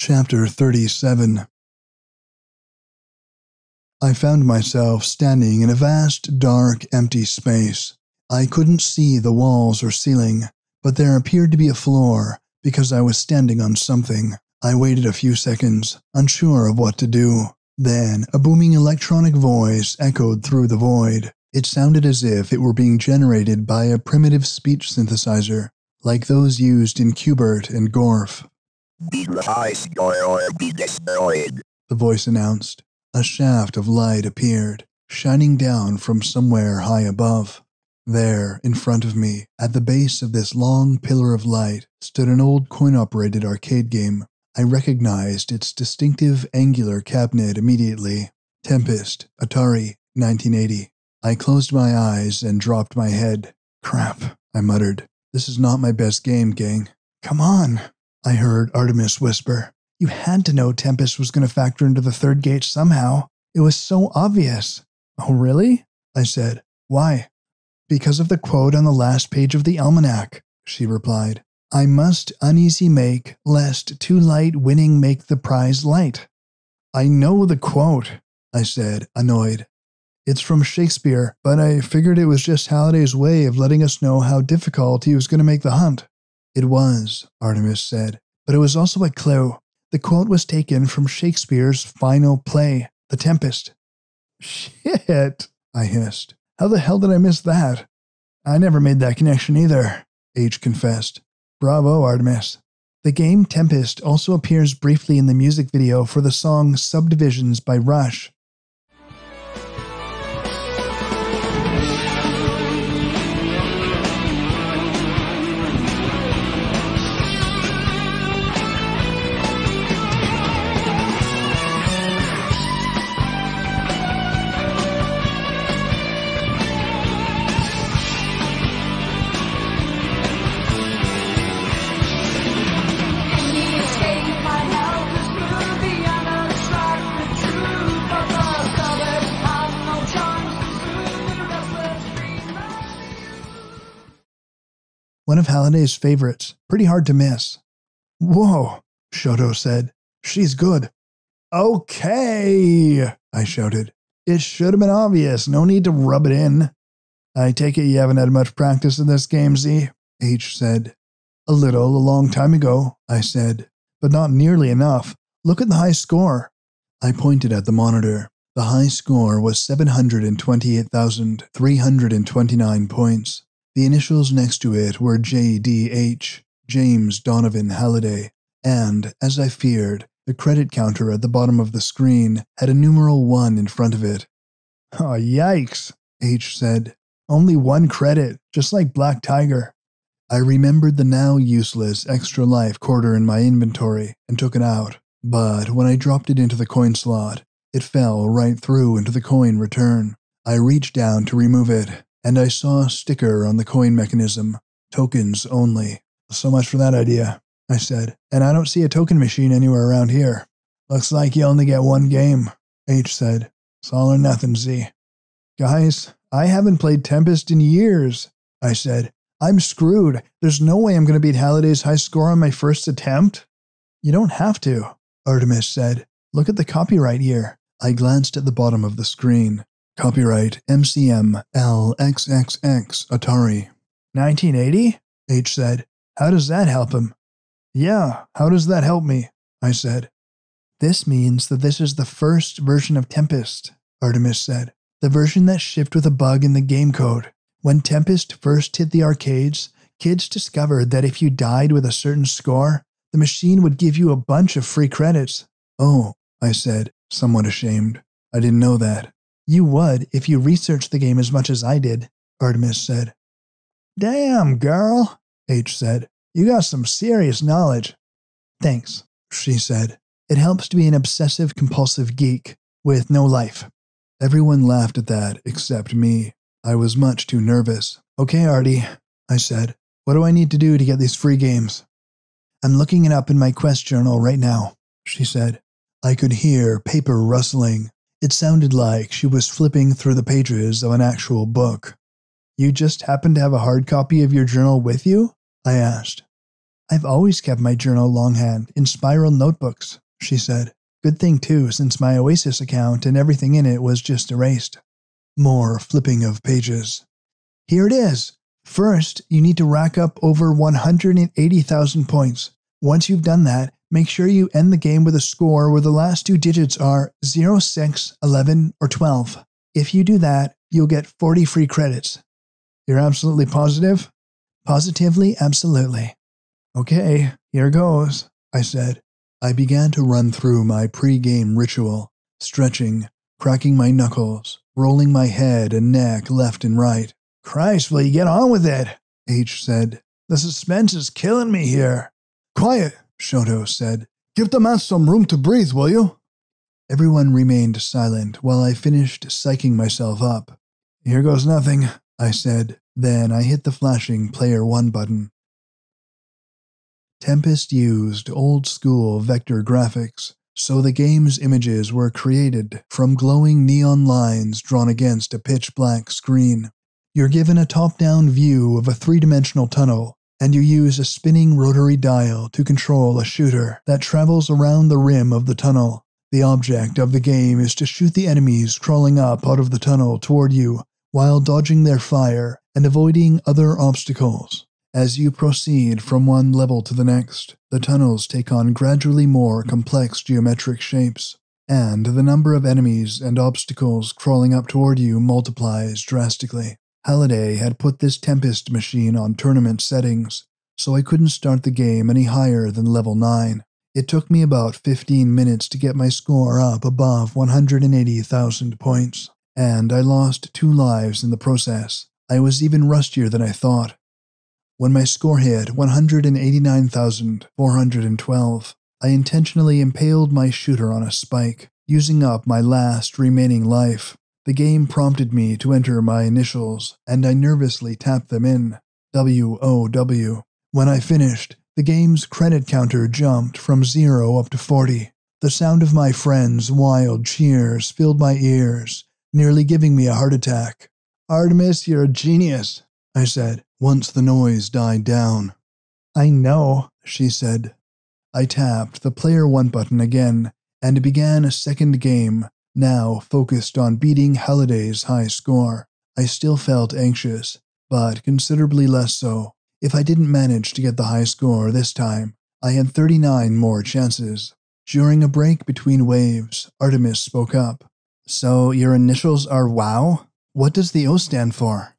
Chapter 37 I found myself standing in a vast, dark, empty space. I couldn't see the walls or ceiling, but there appeared to be a floor because I was standing on something. I waited a few seconds, unsure of what to do. Then, a booming electronic voice echoed through the void. It sounded as if it were being generated by a primitive speech synthesizer, like those used in Q*bert and Gorf. The voice announced. A shaft of light appeared, shining down from somewhere high above. There, in front of me, at the base of this long pillar of light, stood an old coin operated arcade game. I recognized its distinctive angular cabinet immediately Tempest, Atari, 1980. I closed my eyes and dropped my head. Crap, I muttered. This is not my best game, gang. Come on, I heard Artemis whisper. You had to know Tempest was going to factor into the third gate somehow. It was so obvious. Oh, really? I said. Why? Because of the quote on the last page of the almanac, she replied. I must uneasy make, lest too light winning make the prize light. I know the quote, I said, annoyed. It's from Shakespeare, but I figured it was just Halliday's way of letting us know how difficult he was going to make the hunt. It was, Artemis said, but it was also a clue. The quote was taken from Shakespeare's final play, The Tempest. Shit, I hissed. How the hell did I miss that? I never made that connection either, H confessed. Bravo, Artemis. The game Tempest also appears briefly in the music video for the song Subdivisions by Rush, one of Halliday's favorites, pretty hard to miss. Whoa, Shoto said. She's good. Okay, I shouted. It should have been obvious. No need to rub it in. I take it you haven't had much practice in this game, Z? H said. A little, a long time ago, I said, but not nearly enough. Look at the high score. I pointed at the monitor. The high score was 728,329 points. The initials next to it were JDH, James Donovan Halliday, and, as I feared, the credit counter at the bottom of the screen had a numeral 1 in front of it. Oh, yikes, H said. Only one credit, just like Black Tiger. I remembered the now useless extra life quarter in my inventory and took it out, but when I dropped it into the coin slot, it fell right through into the coin return. I reached down to remove it and I saw a sticker on the coin mechanism tokens only. So much for that idea, I said. And I don't see a token machine anywhere around here. Looks like you only get one game, H said. It's all or nothing, Z. Guys, I haven't played Tempest in years, I said. I'm screwed. There's no way I'm going to beat Halliday's high score on my first attempt. You don't have to, Artemis said. Look at the copyright year. I glanced at the bottom of the screen. Copyright MCM LXXX Atari. 1980? H said. How does that help him? Yeah, how does that help me? I said. This means that this is the first version of Tempest, Artemis said. The version that shipped with a bug in the game code. When Tempest first hit the arcades, kids discovered that if you died with a certain score, the machine would give you a bunch of free credits. Oh, I said, somewhat ashamed. I didn't know that. You would if you researched the game as much as I did, Artemis said. Damn, girl, H said. You got some serious knowledge. Thanks, she said. It helps to be an obsessive compulsive geek with no life. Everyone laughed at that except me. I was much too nervous. Okay, Artie, I said. What do I need to do to get these free games? I'm looking it up in my quest journal right now, she said. I could hear paper rustling it sounded like she was flipping through the pages of an actual book. You just happen to have a hard copy of your journal with you? I asked. I've always kept my journal longhand in spiral notebooks, she said. Good thing, too, since my Oasis account and everything in it was just erased. More flipping of pages. Here it is. First, you need to rack up over 180,000 points. Once you've done that, make sure you end the game with a score where the last two digits are 0, 6, 11, or 12. If you do that, you'll get 40 free credits. You're absolutely positive? Positively, absolutely. Okay, here goes, I said. I began to run through my pre-game ritual, stretching, cracking my knuckles, rolling my head and neck left and right. Christ, will you get on with it? H said. The suspense is killing me here. Quiet, Shoto said. Give the man some room to breathe, will you? Everyone remained silent while I finished psyching myself up. Here goes nothing, I said. Then I hit the flashing Player 1 button. Tempest used old school vector graphics, so the game's images were created from glowing neon lines drawn against a pitch black screen. You're given a top down view of a three dimensional tunnel, and you use a spinning rotary dial to control a shooter that travels around the rim of the tunnel. The object of the game is to shoot the enemies crawling up out of the tunnel toward you while dodging their fire and avoiding other obstacles. As you proceed from one level to the next, the tunnels take on gradually more complex geometric shapes, and the number of enemies and obstacles crawling up toward you multiplies drastically. Halliday had put this Tempest machine on tournament settings, so I couldn't start the game any higher than level 9. It took me about 15 minutes to get my score up above 180,000 points, and I lost two lives in the process. I was even rustier than I thought, when my score hit 189,412, I intentionally impaled my shooter on a spike, using up my last remaining life. The game prompted me to enter my initials, and I nervously tapped them in WOW. When I finished, the game's credit counter jumped from 0 up to 40. The sound of my friends' wild cheers filled my ears, nearly giving me a heart attack. Artemis, you're a genius, I said, once the noise died down. I know, she said. I tapped the player one button again and began a second game, now focused on beating Halliday's high score. I still felt anxious, but considerably less so. If I didn't manage to get the high score this time, I had 39 more chances. During a break between waves, Artemis spoke up. So your initials are WOW? What does the O stand for?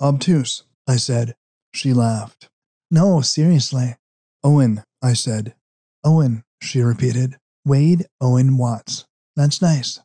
Obtuse. I said. She laughed. No, seriously. Owen, I said. Owen, she repeated. Wade Owen Watts. That's nice.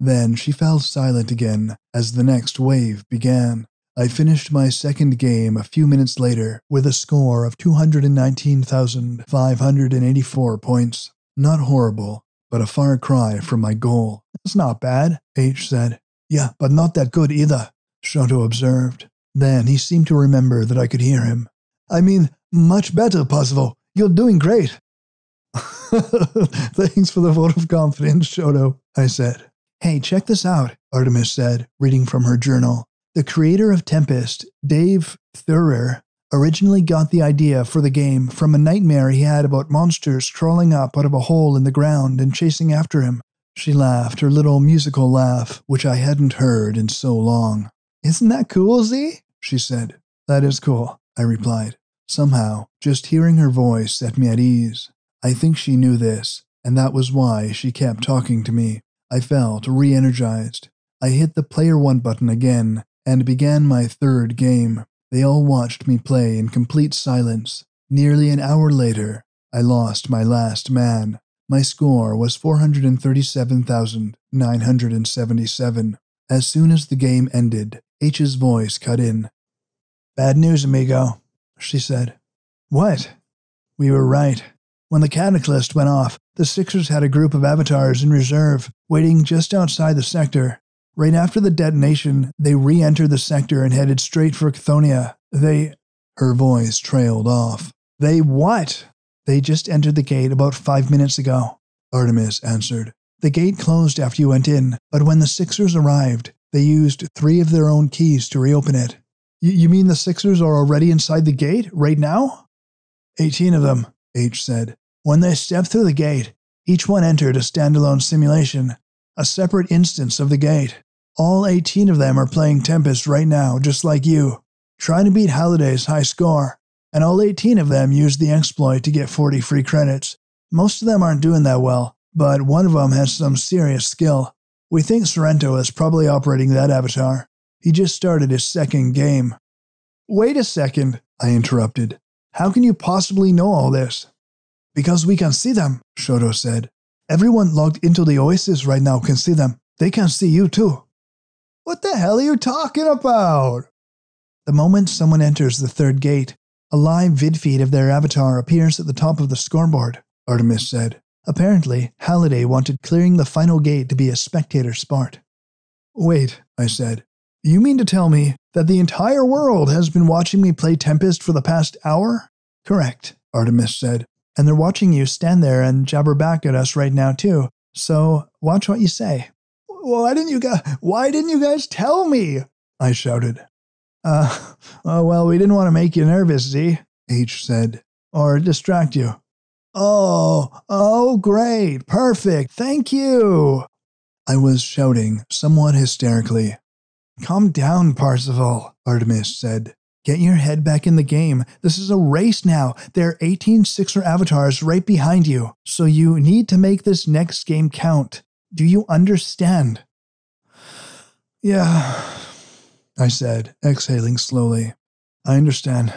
Then she fell silent again as the next wave began. I finished my second game a few minutes later with a score of 219,584 points. Not horrible, but a far cry from my goal. It's not bad, H said. Yeah, but not that good either, Shoto observed. Then he seemed to remember that I could hear him. I mean, much better, Parzival. You're doing great. Thanks for the vote of confidence, Shoto, I said. Hey, check this out, Artemis said, reading from her journal. The creator of Tempest, Dave Theurer, originally got the idea for the game from a nightmare he had about monsters crawling up out of a hole in the ground and chasing after him. She laughed her little musical laugh, which I hadn't heard in so long. Isn't that cool, Z? She said. That is cool, I replied. Somehow, just hearing her voice set me at ease. I think she knew this, and that was why she kept talking to me. I felt re energized. I hit the player one button again and began my third game. They all watched me play in complete silence. Nearly an hour later, I lost my last man. My score was 437,977. As soon as the game ended, H's voice cut in. Bad news, amigo, she said. What? We were right. When the cataclysm went off, the Sixers had a group of avatars in reserve, waiting just outside the sector. Right after the detonation, they re entered the sector and headed straight for Chthonia. They. Her voice trailed off. They what? They just entered the gate about five minutes ago, Artemis answered. The gate closed after you went in, but when the Sixers arrived, they used three of their own keys to reopen it. Y- you mean the Sixers are already inside the gate right now? 18 of them, H said. When they stepped through the gate, each one entered a standalone simulation, a separate instance of the gate. All 18 of them are playing Tempest right now, just like you, trying to beat Halliday's high score. And all 18 of them used the exploit to get 40 free credits. Most of them aren't doing that well, but one of them has some serious skill. We think Sorrento is probably operating that avatar. He just started his second game. Wait a second, I interrupted. How can you possibly know all this? Because we can see them, Shoto said. Everyone logged into the Oasis right now can see them. They can see you too. What the hell are you talking about? The moment someone enters the third gate, a live vid feed of their avatar appears at the top of the scoreboard, Artemis said. Apparently, Halliday wanted clearing the final gate to be a spectator sport. Wait, I said. You mean to tell me that the entire world has been watching me play Tempest for the past hour? Correct, Artemis said. And they're watching you stand there and jabber back at us right now, too. So watch what you say. Why didn't you guys, why didn't you guys tell me? I shouted. Uh, uh, well, we didn't want to make you nervous, Z, H said, or distract you. Oh, oh, great, perfect, thank you. I was shouting, somewhat hysterically. Calm down, Parzival, Artemis said. Get your head back in the game. This is a race now. There are 18 Sixer avatars right behind you, so you need to make this next game count. Do you understand? Yeah, I said, exhaling slowly. I understand.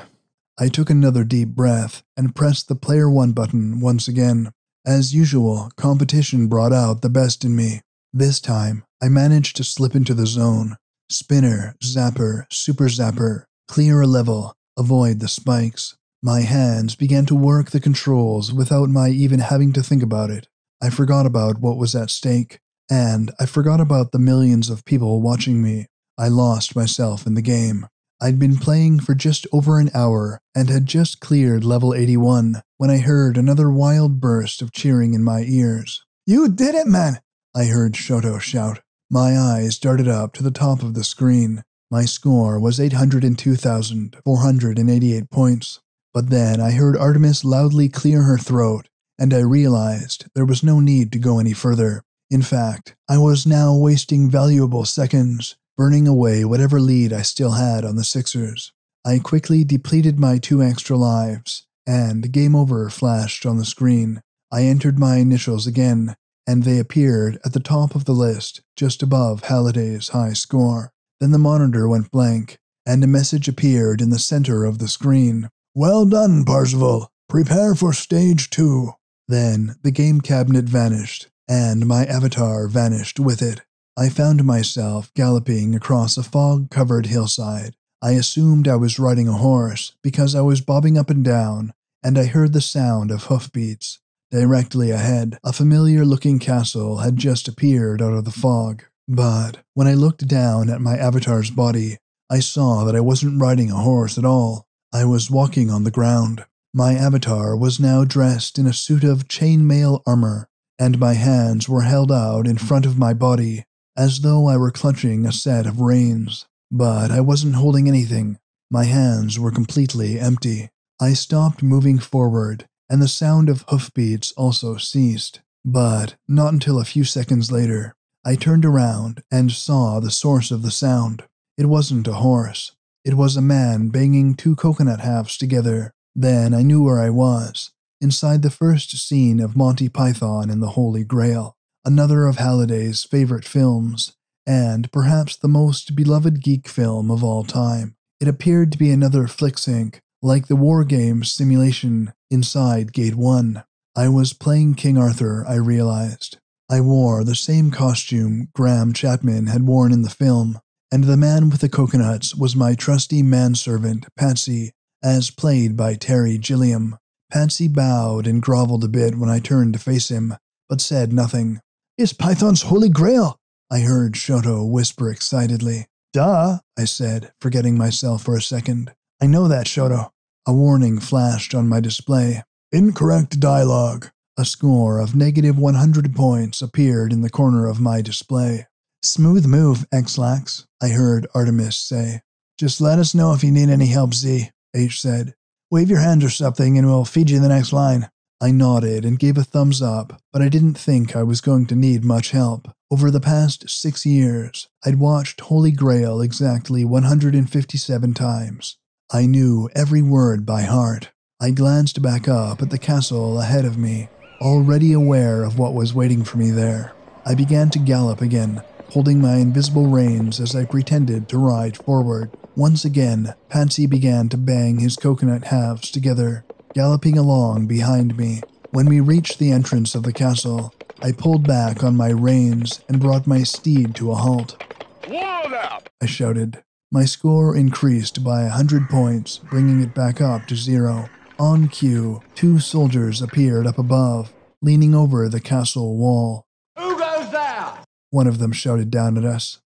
I took another deep breath and pressed the player one button once again. As usual, competition brought out the best in me. This time, I managed to slip into the zone. Spinner, zapper, super zapper, clear a level, avoid the spikes. My hands began to work the controls without my even having to think about it. I forgot about what was at stake, and I forgot about the millions of people watching me. I lost myself in the game. I'd been playing for just over an hour and had just cleared level 81 when I heard another wild burst of cheering in my ears. You did it, man! I heard Shoto shout. My eyes darted up to the top of the screen. My score was 802,488 points. But then I heard Artemis loudly clear her throat, and I realized there was no need to go any further. In fact, I was now wasting valuable seconds, burning away whatever lead I still had on the Sixers. I quickly depleted my two extra lives, and game over flashed on the screen. I entered my initials again, and they appeared at the top of the list, just above Halliday's high score. Then the monitor went blank, and a message appeared in the center of the screen. Well done, Parzival. Prepare for stage two. Then the game cabinet vanished, and my avatar vanished with it. I found myself galloping across a fog covered hillside. I assumed I was riding a horse because I was bobbing up and down, and I heard the sound of hoofbeats. Directly ahead, a familiar looking castle had just appeared out of the fog. But when I looked down at my avatar's body, I saw that I wasn't riding a horse at all. I was walking on the ground. My avatar was now dressed in a suit of chainmail armor, and my hands were held out in front of my body as though I were clutching a set of reins. But I wasn't holding anything. My hands were completely empty. I stopped moving forward, and the sound of hoofbeats also ceased. But not until a few seconds later, I turned around and saw the source of the sound. It wasn't a horse. It was a man banging two coconut halves together. Then I knew where I was, inside the first scene of Monty Python and the Holy Grail, another of Halliday's favorite films, and perhaps the most beloved geek film of all time. It appeared to be another flick sync, like the War Games simulation inside Gate 1. I was playing King Arthur, I realized. I wore the same costume Graham Chapman had worn in the film, and the man with the coconuts was my trusty manservant, Patsy, as played by Terry Gilliam. Patsy bowed and groveled a bit when I turned to face him, but said nothing. It's Python's holy grail, I heard Shoto whisper excitedly. Duh, I said, forgetting myself for a second. I know that, Shoto. A warning flashed on my display. Incorrect dialogue. A score of negative 100 points appeared in the corner of my display. Smooth move, Ex-Lax, I heard Artemis say. Just let us know if you need any help, Z, H said. Wave your hand or something and we'll feed you the next line. I nodded and gave a thumbs up, but I didn't think I was going to need much help. Over the past six years, I'd watched Holy Grail exactly 157 times. I knew every word by heart. I glanced back up at the castle ahead of me, already aware of what was waiting for me there. I began to gallop again, holding my invisible reins as I pretended to ride forward. Once again, Patsy began to bang his coconut halves together, galloping along behind me. When we reached the entrance of the castle, I pulled back on my reins and brought my steed to a halt. Whoa there! I shouted. My score increased by a hundred points, bringing it back up to zero. On cue, two soldiers appeared up above, leaning over the castle wall. Who goes there? One of them shouted down at us.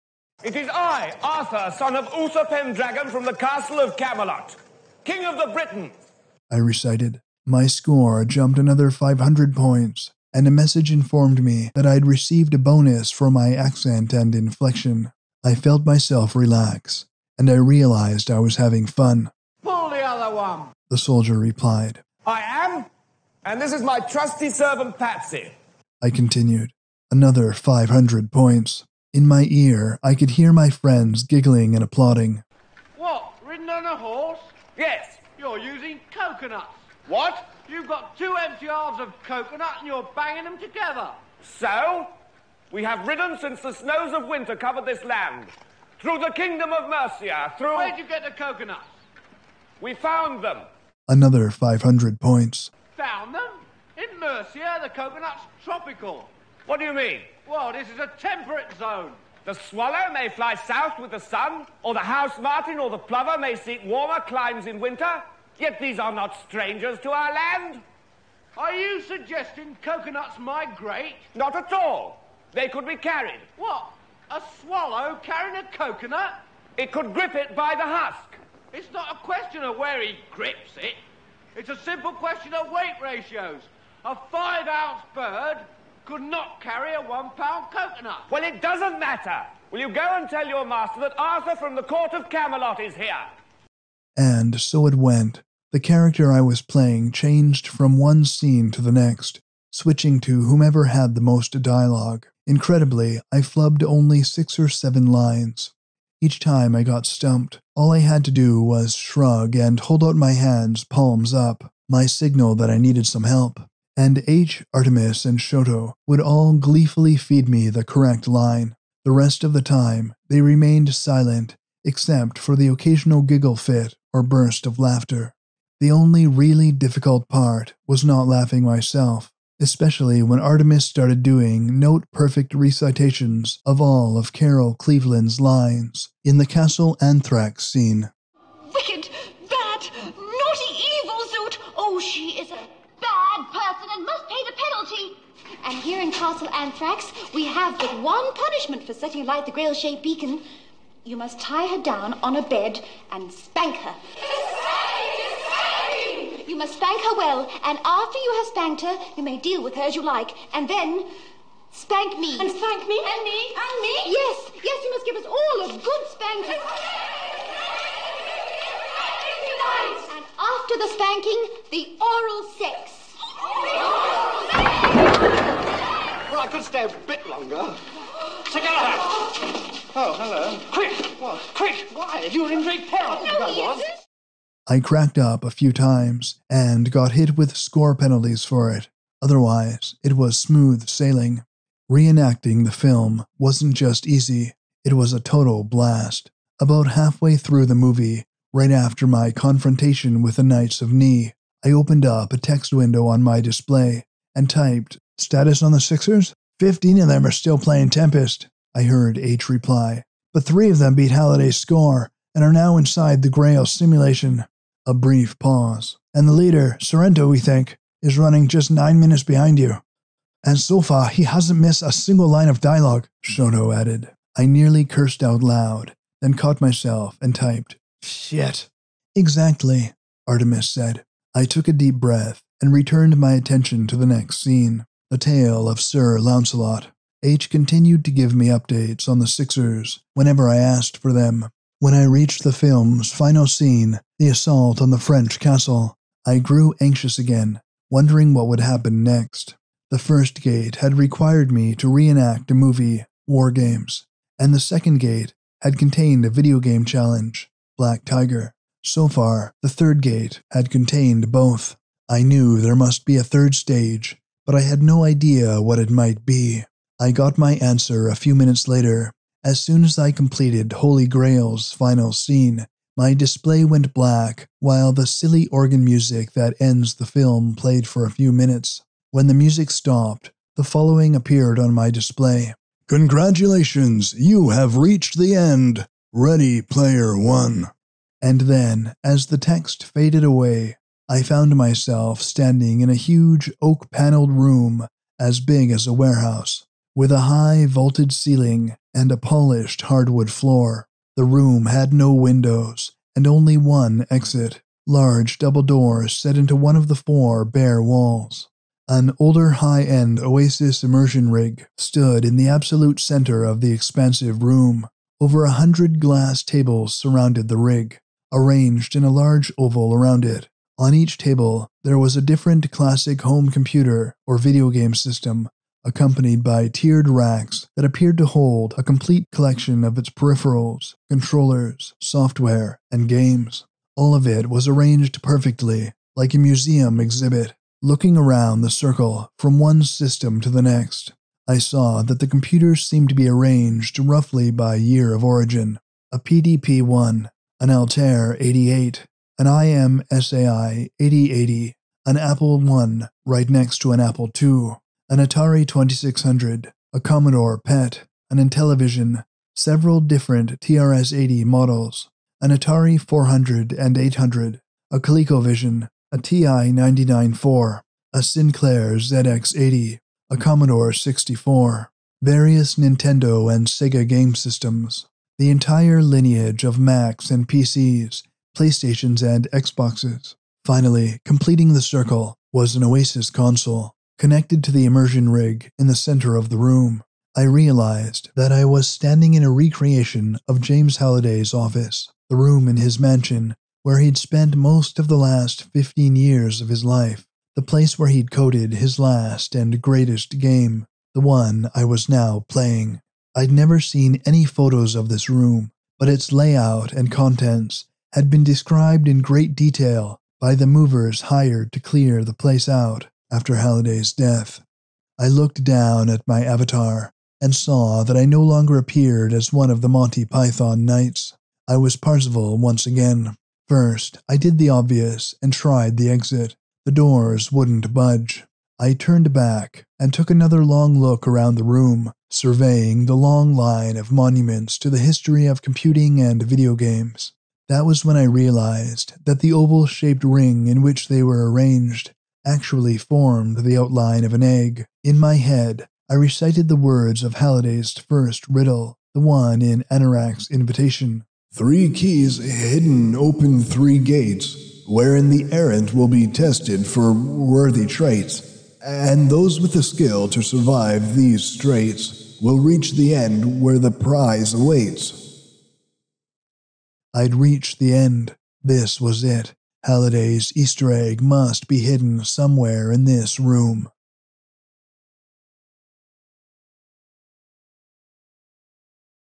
It is I, Arthur, son of Uther Pendragon from the castle of Camelot, king of the Britons. I recited. My score jumped another 500 points, and a message informed me that I'd received a bonus for my accent and inflection. I felt myself relax, and I realized I was having fun. Pull the other one. The soldier replied. I am, and this is my trusty servant Patsy. I continued. Another 500 points. In my ear, I could hear my friends giggling and applauding. What? Ridden on a horse? Yes. You're using coconuts. What? You've got two empty halves of coconut and you're banging them together. So, we have ridden since the snows of winter covered this land. Through the kingdom of Mercia, through. Where'd you get the coconuts? We found them. Another 500 points. Found them? In Mercia, the coconut's tropical. What do you mean? Well, this is a temperate zone. The swallow may fly south with the sun, or the house martin or the plover may seek warmer climes in winter, yet these are not strangers to our land. Are you suggesting coconuts migrate? Not at all. They could be carried. What? A swallow carrying a coconut? It could grip it by the husk. It's not a question of where he grips it. It's a simple question of weight ratios. A five ounce bird could not carry a one pound coconut. Well, it doesn't matter. Will you go and tell your master that Arthur from the court of Camelot is here? And so it went. The character I was playing changed from one scene to the next, switching to whomever had the most dialogue. Incredibly, I flubbed only six or seven lines. Each time I got stumped, all I had to do was shrug and hold out my hands, palms up, my signal that I needed some help. And H, Artemis, and Shoto would all gleefully feed me the correct line. The rest of the time, they remained silent, except for the occasional giggle fit or burst of laughter. The only really difficult part was not laughing myself, especially when Artemis started doing note perfect recitations of all of Carol Cleveland's lines in the Castle Anthrax scene. Wicked, bad, naughty, evil Zoot! Oh, she is a bad person and must pay the penalty. And here in Castle Anthrax, we have but one punishment for setting alight the grail shaped beacon. You must tie her down on a bed and spank her. You must spank her well, and after you have spanked her, you may deal with her as you like, and then spank me. And spank me? And me? And me? Yes, yes, you must give us all a good spanking. And after the spanking, the oral sex. Well, I could stay a bit longer. Take out. Oh, hello. Quick! What? Quick! Why? You're in great peril. No, he isn't. I cracked up a few times and got hit with score penalties for it. Otherwise, it was smooth sailing. Reenacting the film wasn't just easy, it was a total blast. About halfway through the movie, right after my confrontation with the Knights of Ni, I opened up a text window on my display and typed, Status on the Sixers? Fifteen of them are still playing Tempest, I heard H reply. But three of them beat Halliday's score and are now inside the Grail simulation. A brief pause. And the leader, Sorrento, we think, is running just nine minutes behind you. And so far, he hasn't missed a single line of dialogue, Shoto added. I nearly cursed out loud, then caught myself and typed, Shit. Exactly, Artemis said. I took a deep breath and returned my attention to the next scene the tale of Sir Launcelot. H continued to give me updates on the Sixers whenever I asked for them. When I reached the film's final scene, the assault on the French castle, I grew anxious again, wondering what would happen next. The first gate had required me to reenact a movie, War Games, and the second gate had contained a video game challenge, Black Tiger. So far, the third gate had contained both. I knew there must be a third stage, but I had no idea what it might be. I got my answer a few minutes later. As soon as I completed Holy Grail's final scene, my display went black while the silly organ music that ends the film played for a few minutes. When the music stopped, the following appeared on my display Congratulations, you have reached the end. Ready, player one. And then, as the text faded away, I found myself standing in a huge oak paneled room as big as a warehouse, with a high vaulted ceiling and a polished hardwood floor. The room had no windows and only one exit, large double doors set into one of the four bare walls. An older high end Oasis immersion rig stood in the absolute center of the expansive room. Over a hundred glass tables surrounded the rig, arranged in a large oval around it. On each table, there was a different classic home computer or video game system, accompanied by tiered racks that appeared to hold a complete collection of its peripherals, controllers, software, and games. All of it was arranged perfectly, like a museum exhibit. Looking around the circle from one system to the next, I saw that the computers seemed to be arranged roughly by year of origin. A PDP 1, an Altair 88, an IMSAI 8080, an Apple I right next to an Apple II, an Atari 2600, a Commodore PET, an Intellivision, several different TRS 80 models, an Atari 400 and 800, a ColecoVision, a TI 994, a Sinclair ZX80, a Commodore 64, various Nintendo and Sega game systems, the entire lineage of Macs and PCs, PlayStations, and Xboxes. Finally, completing the circle was an Oasis console connected to the immersion rig in the center of the room. I realized that I was standing in a recreation of James Halliday's office, the room in his mansion where he'd spent most of the last 15 years of his life, the place where he'd coded his last and greatest game, the one I was now playing. I'd never seen any photos of this room, but its layout and contents had been described in great detail by the movers hired to clear the place out after Halliday's death. I looked down at my avatar and saw that I no longer appeared as one of the Monty Python knights. I was Parzival once again. First, I did the obvious and tried the exit. The doors wouldn't budge. I turned back and took another long look around the room, surveying the long line of monuments to the history of computing and video games. That was when I realized that the oval shaped ring in which they were arranged actually formed the outline of an egg. In my head, I recited the words of Halliday's first riddle, the one in Anorak's invitation. Three keys hidden open three gates, wherein the errant will be tested for worthy traits, and those with the skill to survive these straits will reach the end where the prize awaits. I'd reached the end. This was it. Halliday's Easter egg must be hidden somewhere in this room.